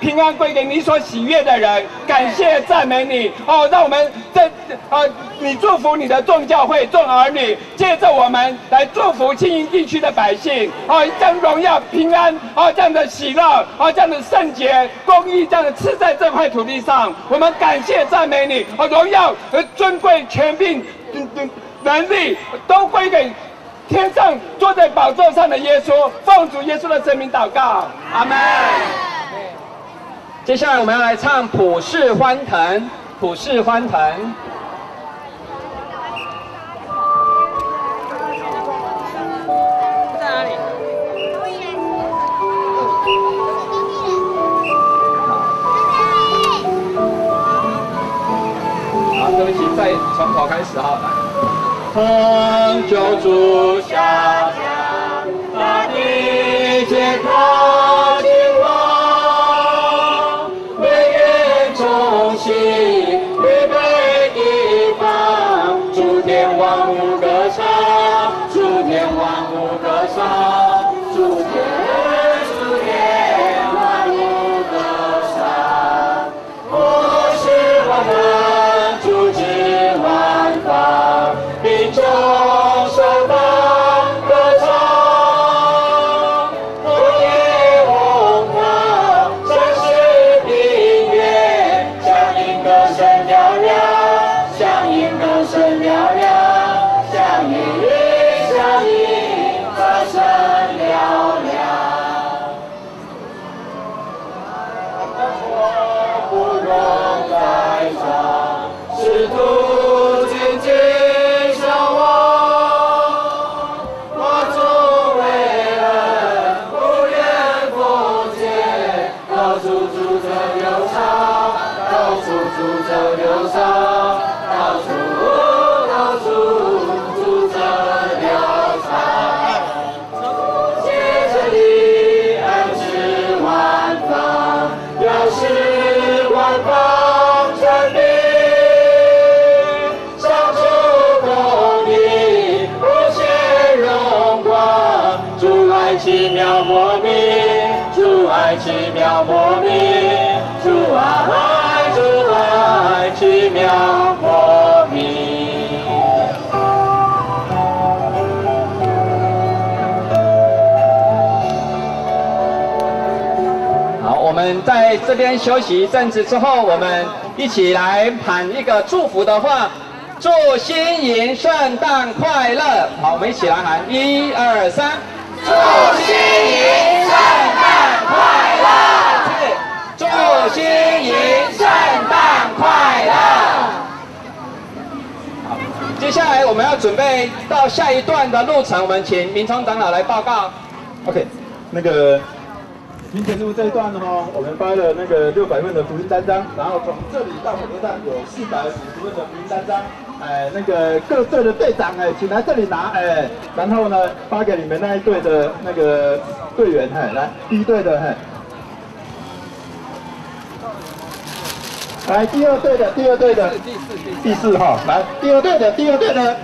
平安归给你所喜悦的人，感谢赞美你。哦，让我们在呃，你祝福你的众教会众儿女，借着我们来祝福青云地区的百姓。哦，将荣耀平安哦这样的喜乐哦这样的圣洁公义这样的赐在这块土地上，我们感谢赞美你。哦，荣耀和尊贵权柄能力都归给天上坐在宝座上的耶稣，奉主耶稣的圣名祷告，阿门。接下来我们要来唱《普世欢腾》，普世欢腾。在哪里？好，对不起，再从头开始哈。奉救主下降，大地皆靠唱，诸天万物歌唱，诸天奇妙莫名，主爱主爱奇妙莫名。好，我们在这边休息一阵子之后，我们一起来喊一个祝福的话，祝新营圣诞快乐。好，我们一起来喊，一二三，祝新营圣诞快乐。是，祝新营圣诞快乐。好，接下来我们要准备到下一段的路程，我们请明聪长老来报告。OK，那个明前路这一段呢，哈，我们发了那个六百份的福音单张，然后从这里到火车站有四百五十份的福音单张，哎，那个各队的队长哎，请来这里拿哎，然后呢发给你们那一队的那个队员哎，来第一队的哎。来，第二队的，第二队的，第四，第四哈，来，第二队的，第二队的，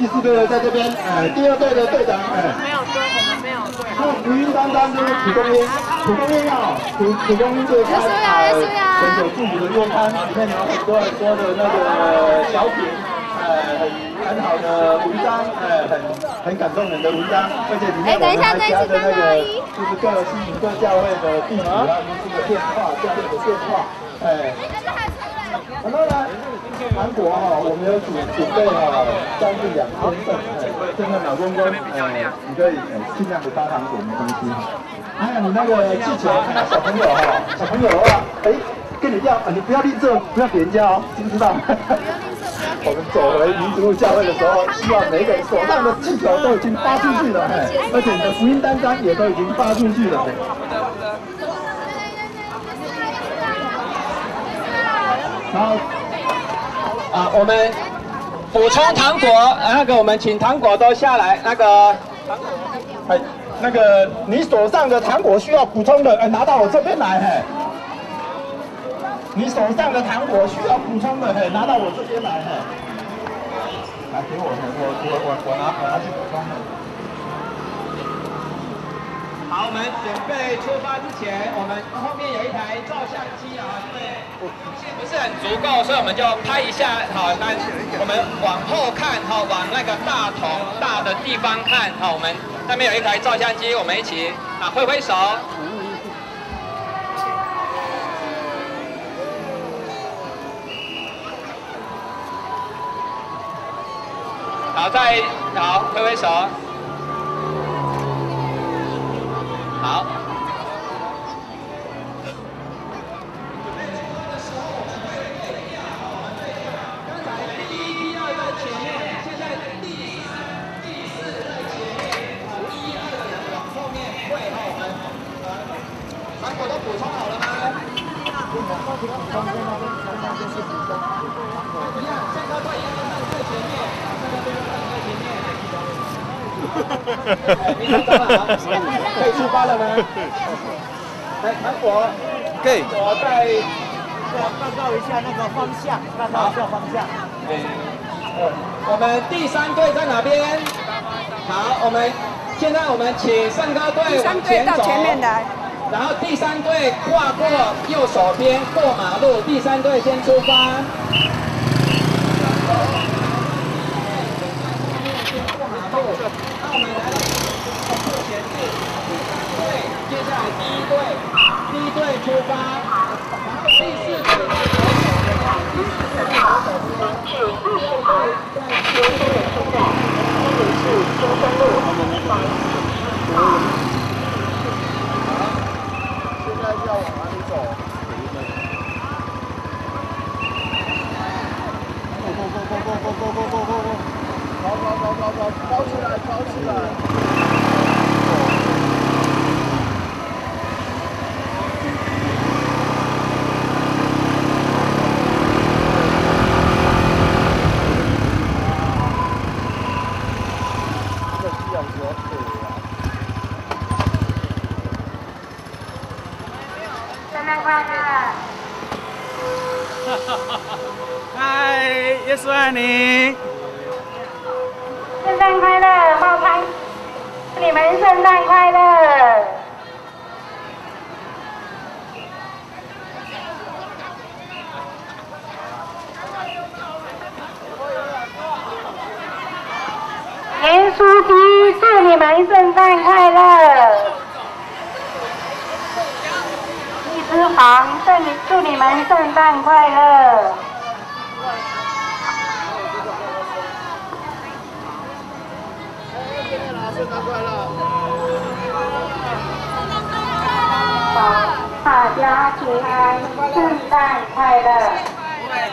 第四队的在这边，哎，第二队的队长，哎，没有队我们没有对。那福音单单就是蒲公英，蒲公英啊，蒲蒲公英这一刊呃，全球著名的乐刊，里面有很多很多的那个小品，呃，很很好的文章，呃，很很感动人的文章，而且里面我们还加的那个就是各新营各教会的地址啊，民宿的电话，教会的电话，哎。然后呢，韩国哈、我们有准准备哈、将近两千份，哎，现在老公公，哎，你可以尽量的发糖果没关系。还有你那个气球，小朋友哈、小朋友的话，哎，跟你要，啊你不要吝啬，不要给人家哦，知不知道？我们走回民族路教会的时候，希望每个人手上的气球都已经发出去了，哎，而且你的福音单张也都已经发出去了。然后啊，我们补充糖果，那个我们请糖果都下来，那个哎，那个你手上的糖果需要补充的，哎，拿到我这边来，嘿。你手上的糖果需要补充的，嘿，拿到我这边来，嘿。来给我，我我我我拿我拿去补充。我们准备出发之前，我们后面有一台照相机啊，因为线不是很足够，所以我们就拍一下。好，那我们往后看，哈，往那个大同大的地方看，好，我们那边有一台照相机，我们一起啊挥挥手。好，再好挥挥手。补充好了吗？一样，身高队一样站最前面，身高队要站最前面。你紧张了啊？可以出发了吗？来，芒果，可以。我在报告一下那个方向，报告一下方向。我们第三队在哪边？好，我们现在我们请圣歌队往前走，然后第三队跨过右手边过马路，第三队先出发。过马路，那我们来到目前是第三队，接下来第一队，第一队出发，然后第四队在左手边，第四队在左手边，第六队在前面出发，这里是中山路，好，现在要往哪里走。走走走走走走走走走走走走走走走走起来走起来圣诞快乐！嗨，耶稣爱你！圣诞快乐，冒拍！你们圣诞快乐！耶稣基督祝你们圣诞快乐！一只黄，祝你祝你们圣诞快乐！圣诞快乐！大家平安，圣诞快乐！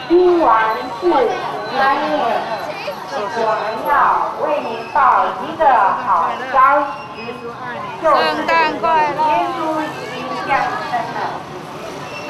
今晚是三月，我们要为您报一个好消息，就是耶稣已经降生了，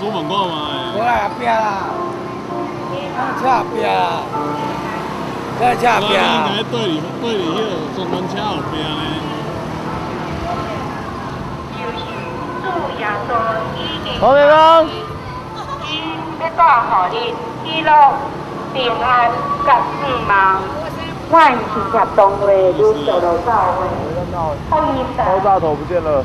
出来啊！变啊！你刚下变啊！刚下变啊！我这边。好，大哥。你不要让你一路平安，吉祥。我是接电话，你小点声。好，大头不见了。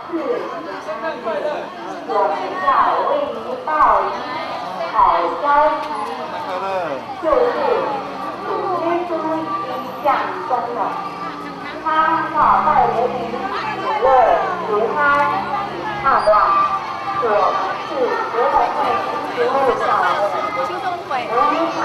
晚是圣诞快乐！我们要为您报一好消息，就是主耶稣已经降生了，他要带给你喜乐、平安、盼望。我们是德本会植物教会。我们场